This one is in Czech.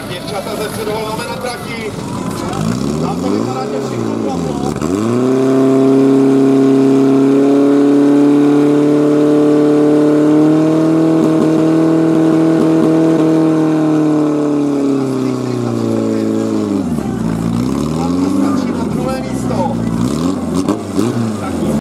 Tak děvčata zepředu máme na trati.